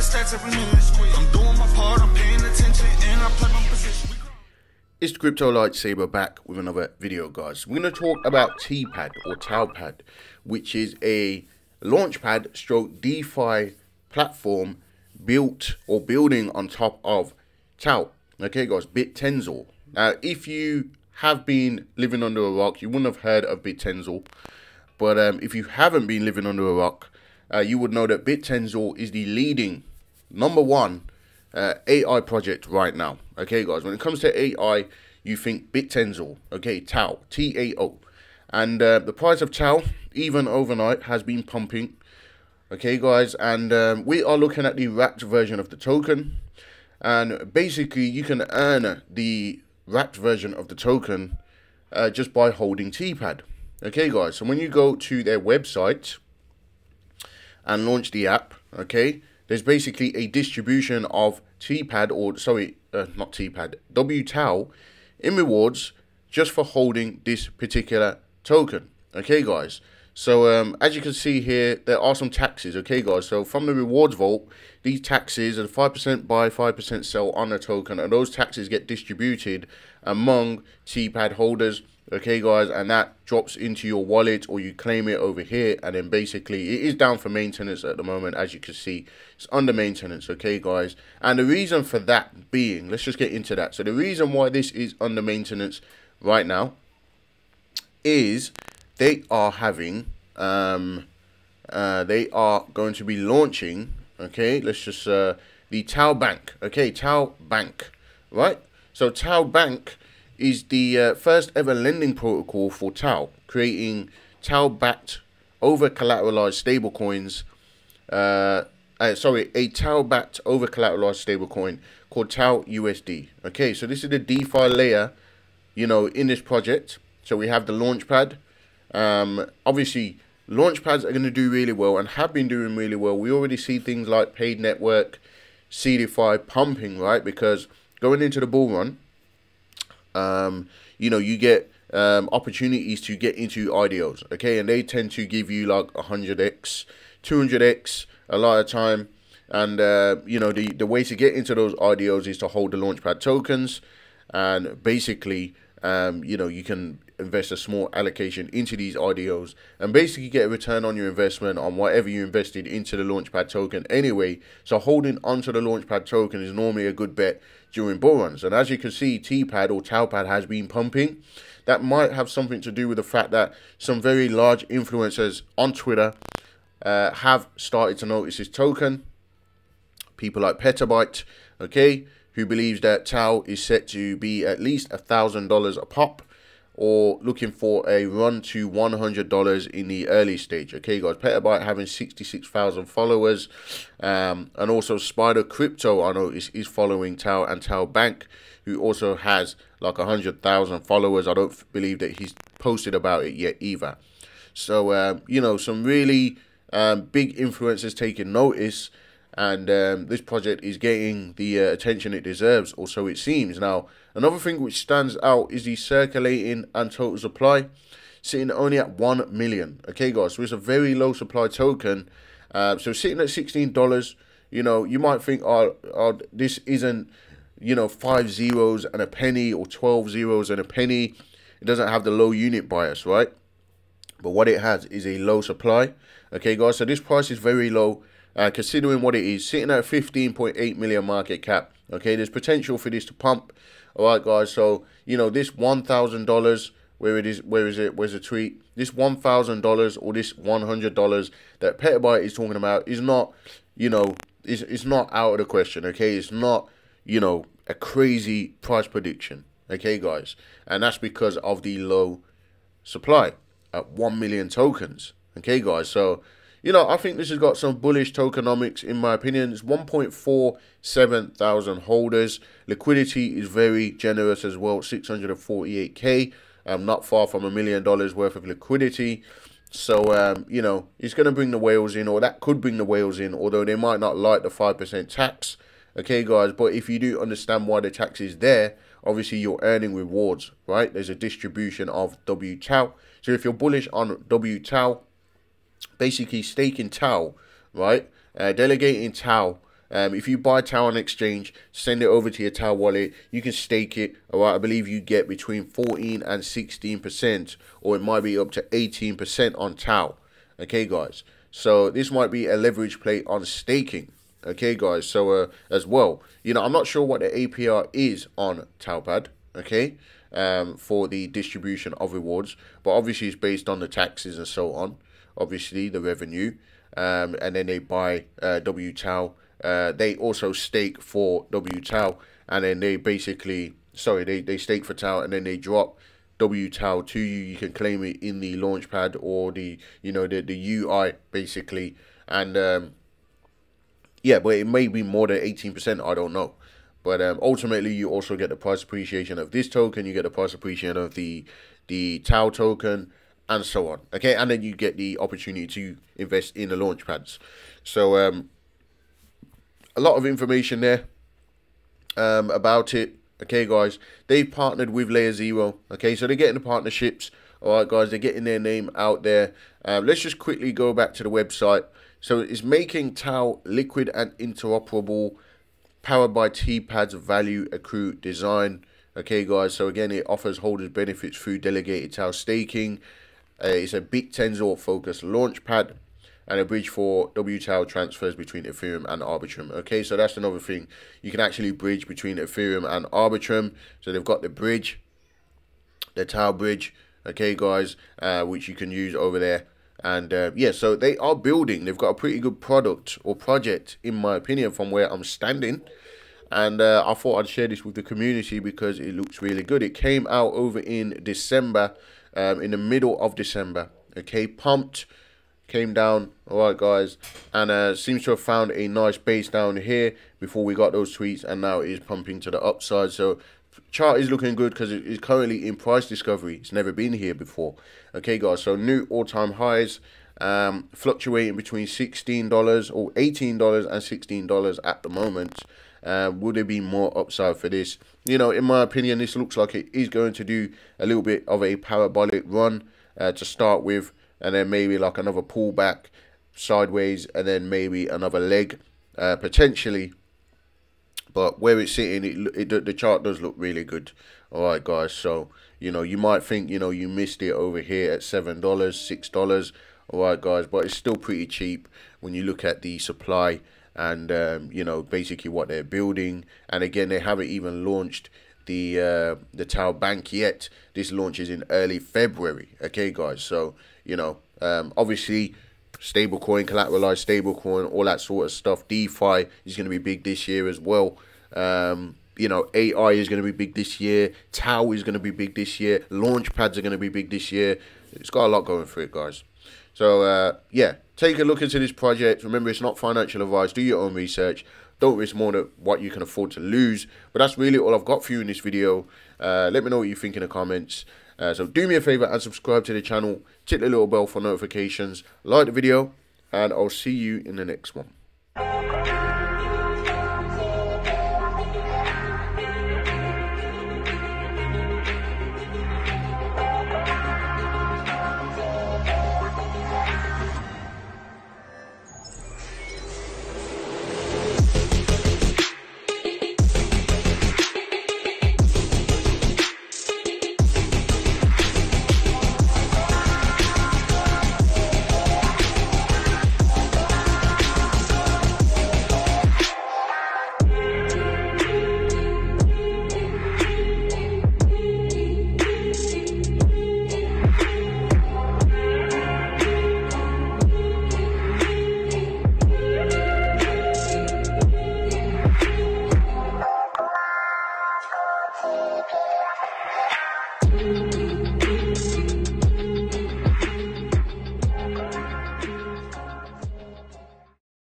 the stats every minute. I'm doing my part, I'm paying attention, and I play my position. It's Crypto Lightsaber back with another video, guys. We're going to talk about TPAD or TaoPad, which is a launchpad stroke DeFi platform built or building on top of Tau. Okay, guys, BitTensor. Now, if you have been living under a rock, you wouldn't have heard of BitTensor. But um, if you haven't been living under a rock, uh, you would know that BitTensor is the leading number one uh, AI project right now. Okay, guys, when it comes to AI, you think BitTensor, okay, Tau, T A O. And uh, the price of Tau, even overnight, has been pumping. Okay, guys, and um, we are looking at the wrapped version of the token. And basically, you can earn the wrapped version of the token uh, just by holding T-Pad. Okay, guys, so when you go to their website and launch the app, okay, there's basically a distribution of TPAD or, sorry, uh, not TPAD, WTAU in rewards just for holding this particular token. Okay, guys. So um, as you can see here, there are some taxes. Okay, guys. So from the rewards vault, these taxes are 5% buy, 5% sell on a token, and those taxes get distributed among TPAD holders. Okay, guys, and that drops into your wallet or you claim it over here, and then basically it is down for maintenance at the moment, as you can see. It's under maintenance, okay, guys. And the reason for that being, let's just get into that. So the reason why this is under maintenance right now is they are having um uh they are going to be launching okay let's just uh the tao bank okay tao bank right so tao bank is the uh, first ever lending protocol for tau creating tau backed over collateralized stablecoins uh, uh sorry a tau backed over collateralized stablecoin called tau usd okay so this is the defi layer you know in this project so we have the launchpad um, obviously, launchpads are going to do really well and have been doing really well. We already see things like Paid Network, CDFI pumping, right? Because going into the bull run, um, you know, you get um, opportunities to get into IDOs, okay? And they tend to give you like 100x, 200x a lot of time. And, uh, you know, the, the way to get into those IDOs is to hold the Launchpad tokens. And basically, um, you know, you can invest a small allocation into these IDOs and basically get a return on your investment on whatever you invested into the Launchpad token anyway. So holding onto the Launchpad token is normally a good bet during bull runs. And as you can see, TPAD or TaoPad has been pumping. That might have something to do with the fact that some very large influencers on Twitter uh, have started to notice this token. People like Petabyte, okay, who believes that Tau is set to be at least a thousand dollars a pop or looking for a run to $100 in the early stage. Okay, guys, Petabyte having 66,000 followers. Um, and also Spider Crypto, I know, is, is following Tau and Tao Bank, who also has like 100,000 followers. I don't believe that he's posted about it yet either. So, um, you know, some really um, big influencers taking notice and um, this project is getting the uh, attention it deserves, or so it seems. Now, another thing which stands out is the circulating and total supply, sitting only at 1 million. Okay, guys, so it's a very low supply token. Uh, so sitting at $16, you know, you might think, oh, oh, this isn't, you know, five zeros and a penny or 12 zeros and a penny. It doesn't have the low unit bias, right? But what it has is a low supply. Okay, guys, so this price is very low uh, considering what it is, sitting at 15.8 million market cap. Okay, there's potential for this to pump. All right, guys. So you know this one thousand dollars. Where it is? Where is it? Where's the tweet? This one thousand dollars or this one hundred dollars that Petabyte is talking about is not, you know, it's it's not out of the question. Okay, it's not, you know, a crazy price prediction. Okay, guys, and that's because of the low supply at one million tokens. Okay, guys. So you know, I think this has got some bullish tokenomics in my opinion. It's 1.47 thousand holders. Liquidity is very generous as well, 648k. Um, not far from a million dollars worth of liquidity. So, um, you know, it's going to bring the whales in, or that could bring the whales in, although they might not like the 5% tax. Okay, guys, but if you do understand why the tax is there, obviously you're earning rewards, right? There's a distribution of W Tau. So if you're bullish on W Tau, basically staking Tau, right? Uh, delegating Tau Um, if you buy Tau on exchange, send it over to your Tau wallet. You can stake it. All right, I believe you get between 14 and 16 percent, or it might be up to 18 percent on Tau. Okay, guys. So this might be a leverage play on staking. Okay, guys. So uh, as well, you know, I'm not sure what the APR is on TaoPad. Okay, um, for the distribution of rewards, but obviously it's based on the taxes and so on. Obviously the revenue, um, and then they buy uh, W Tau. Uh, they also stake for W Tau, and then they basically sorry they they stake for Tau, and then they drop W Tau to you. You can claim it in the launchpad or the you know the the UI basically, and um, yeah, but it may be more than eighteen percent. I don't know. But um, ultimately, you also get the price appreciation of this token. You get the price appreciation of the the Tau token, and so on. Okay, and then you get the opportunity to invest in the launch pads. So um, a lot of information there um, about it. Okay, guys, they've partnered with Layer Zero. Okay, so they're getting the partnerships. All right, guys, they're getting their name out there. Uh, let's just quickly go back to the website. So it's making Tau liquid and interoperable, powered by T-Pad's value accrue design. Okay, guys, so again, it offers holders benefits through delegated Tau staking. Uh, it's a Bittensor focused launchpad and a bridge for WTAU transfers between Ethereum and Arbitrum. Okay, so that's another thing. You can actually bridge between Ethereum and Arbitrum. So they've got the bridge, the Tau bridge, okay, guys, uh, which you can use over there. And uh, yeah, so they are building. They've got a pretty good product or project, in my opinion, from where I'm standing. And uh, I thought I'd share this with the community because it looks really good. It came out over in December, um, in the middle of December. Okay, pumped came down all right guys and uh, seems to have found a nice base down here before we got those tweets and now it is pumping to the upside. So chart is looking good because it is currently in price discovery. It's never been here before okay guys? So new all-time highs um, fluctuating between $16 or $18 and $16 at the moment uh, would there be more upside for this you know in my opinion this looks like it is going to do a little bit of a parabolic run uh, to start with and then maybe like another pullback sideways, and then maybe another leg uh, potentially. But where it's sitting, it, it the chart does look really good. All right, guys. So you know you might think you know you missed it over here at seven dollars, six dollars. All right, guys, but it's still pretty cheap when you look at the supply and um, you know basically what they're building. And again, they haven't even launched the uh, the Tao Bank yet. This launches in early February. Okay, guys. So you know, um, obviously, stablecoin, collateralized stablecoin, all that sort of stuff. DeFi is going to be big this year as well. Um, you know, AI is going to be big this year. Tau is going to be big this year. Launch pads are going to be big this year. It's got a lot going for it, guys. So, uh, yeah, take a look into this project. Remember, it's not financial advice. Do your own research. Don't risk more than what you can afford to lose. But that's really all I've got for you in this video. Uh, let me know what you think in the comments. Uh, so do me a favor and subscribe to the channel. Tick the little bell for notifications. Like the video. And I'll see you in the next one.